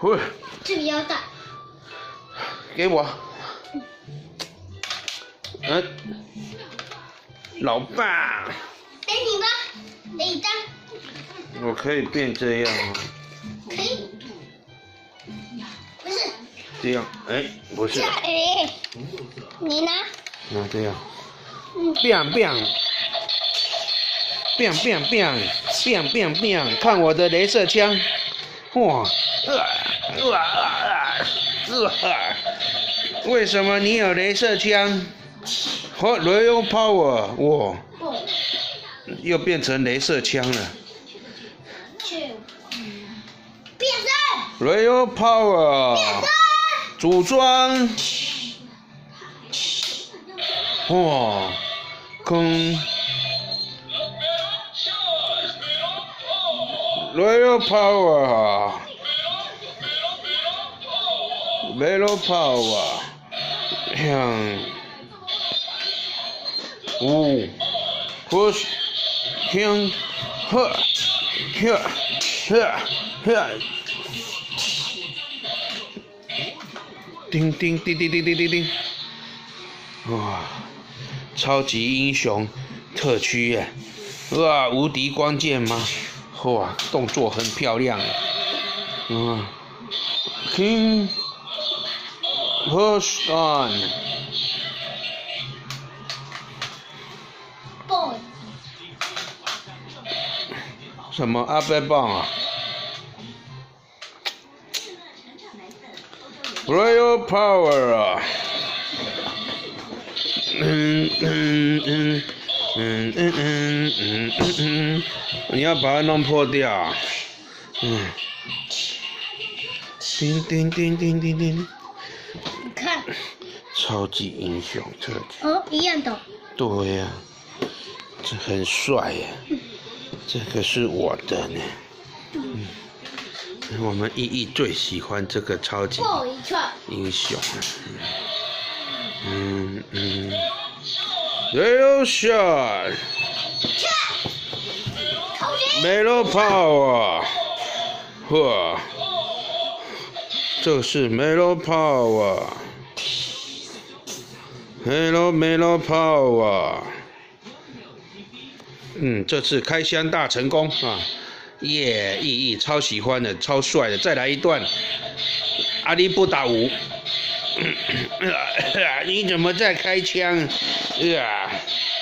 呼，这个腰带，给我。嗯，老爸，给你吧，给一张，我可以变这样吗？可以。不是，这样，哎，不是。这，里，你呢，那这样，嗯，biang biang。biang biang biang biang biang biang，看我的镭射枪，哇，呃呃呃呃，为什么你有镭射枪？和 Royal Power，哇，又变成镭射枪了。去，变身，Royal Power，组装，哇，空，Royal Power，Royal Power，五，push，向，呵，呵，呵，呵。叮叮叮叮叮叮叮叮，哇！超级英雄特区耶！哇，无敌光剑吗？哇，动作很漂亮。嗯，King push on，boy，什么阿贝棒啊？Royal Power 啊！嗯嗯嗯嗯嗯嗯嗯嗯嗯，你要把它弄破掉。嗯，叮叮叮叮叮叮，你看，超级英雄特区。哦，一样的，对呀、这很帅呀。这个是我的呢。嗯，我们依依最喜欢这个超级英雄啊。嗯嗯。Real shot, 同学，Melo power，哇，这是 Melo power，Melo Melo power。嗯，这次开箱大成功啊！耶，意义超喜欢的，超帅的，再来一段。阿里不打五，你怎么在开枪？啊